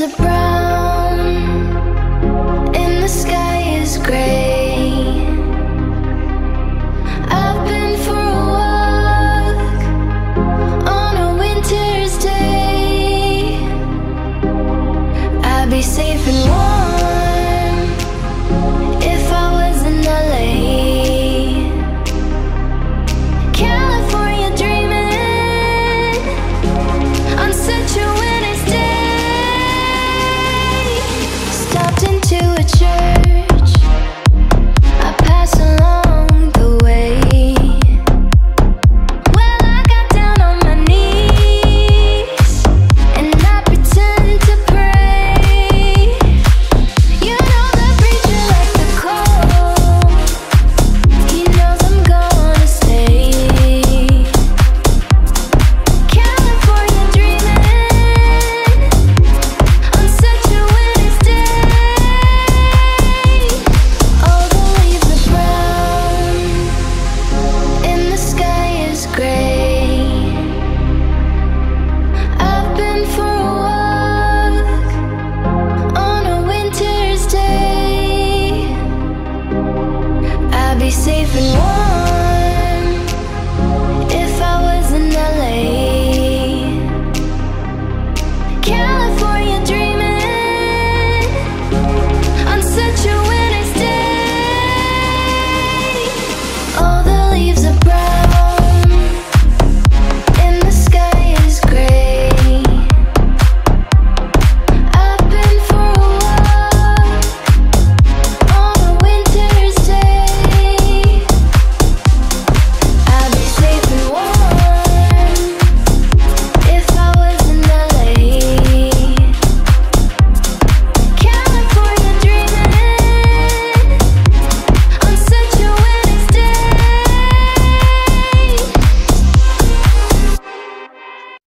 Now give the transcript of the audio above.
leaves are that you